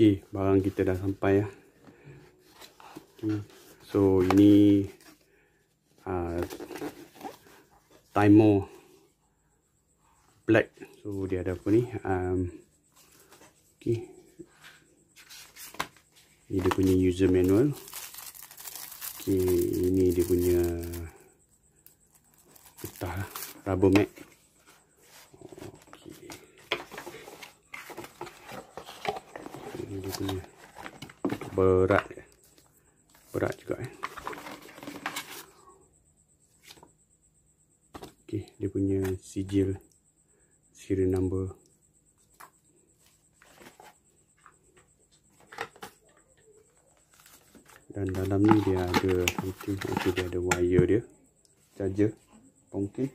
Okey, barang kita dah sampai ya. Okay. So ini uh, timer black. So dia ada apa ni? Um, okay. Ini dia punya user manual. Okay, ini dia punya getah lah. Rubber mat. Ini dia punya berat berat juga eh. Okey, dia punya sijil serial number. Dan dalam ni dia ada something, okay, dia ada wire dia. Charger, mungkin.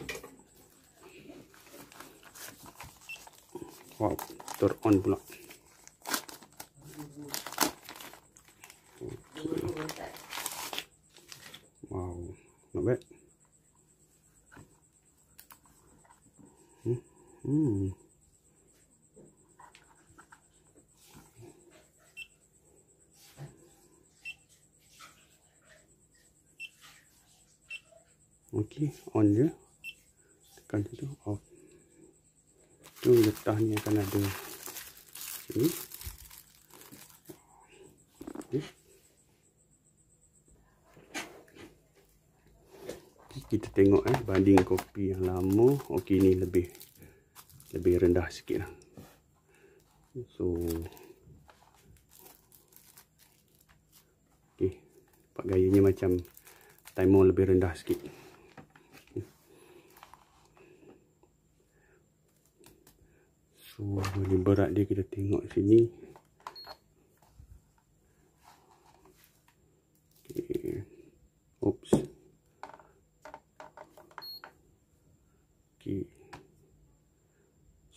Wow, turn on pula. Wow, bad. Hmm. hmm. Okey, on je. Tekan situ, off. Tu getah ni akan ada sini. Kita tengok eh banding kopi yang lama. Okey ni lebih lebih rendah sikit lah. So okey nampak gayanya macam timer lebih rendah sikit. So ni berat dia kita tengok sini. Okey oops Okay.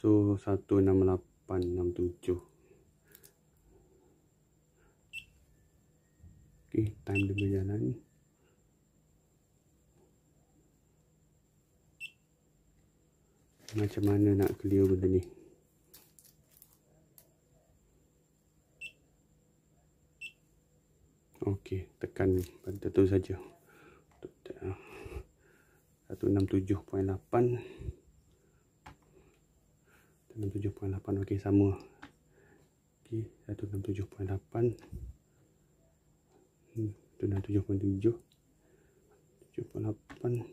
So 16867. Okay, time dia berjalan. Macam mana nak clear benda ni? Okey, tekan pada tu saja. 167.8 167.8 okey sama. Okey 167.8 hmm 167.7 7.8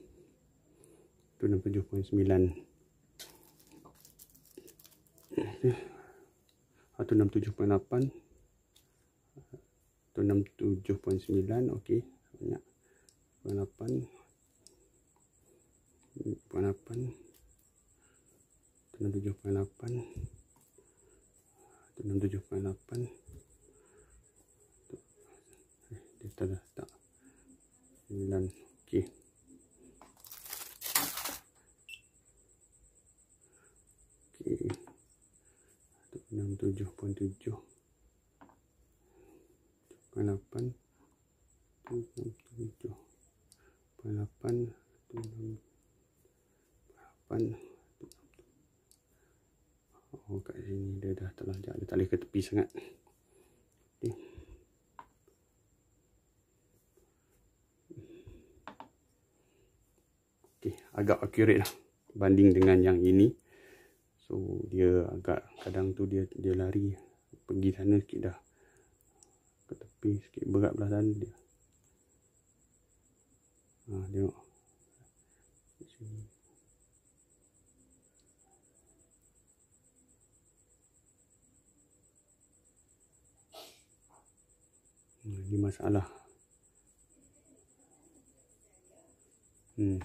167.9 167.8 167.9 okey. Banyak 8 7.8 7.8 7.8 dia tak dah tak 9 ok ok 67.7 7.8 7.8 7.8 8 Sini dia dah terlanjak Dia tak boleh ke tepi sangat okay. okay. Agak accurate lah Banding dengan yang ini So dia agak Kadang tu dia dia lari Pergi sana sikit dah Ke tepi sikit berat belah sana dia Ha, tengok. Ini masalah. Hmm.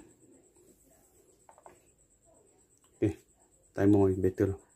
Okay. Timer better.